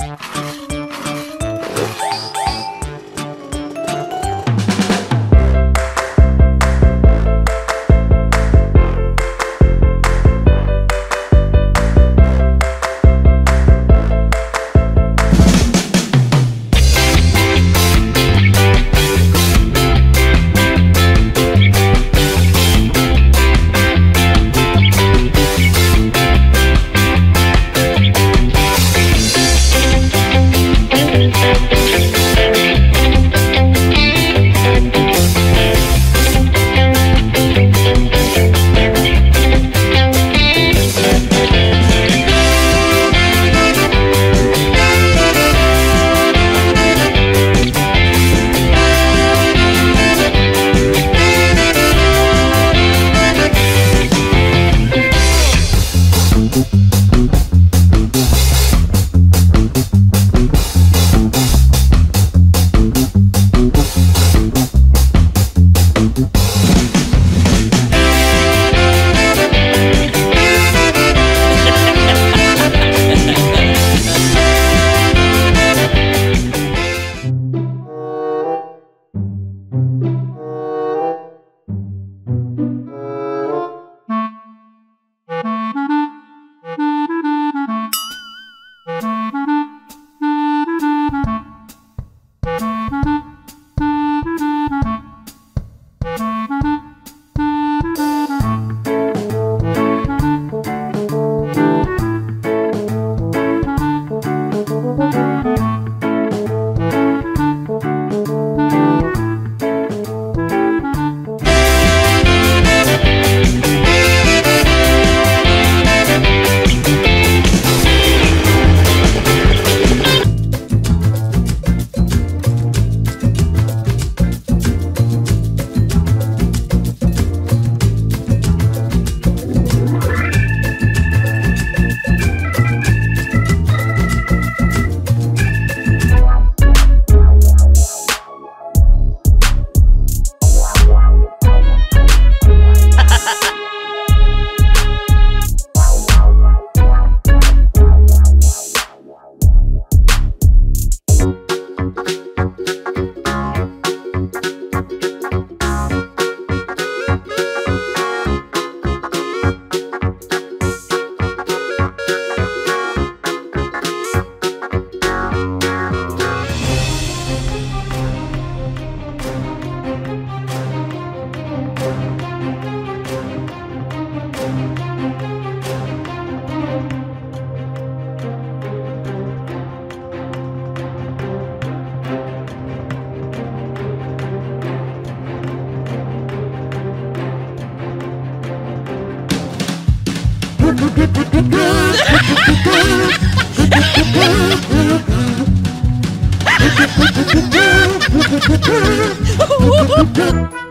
Música Oh,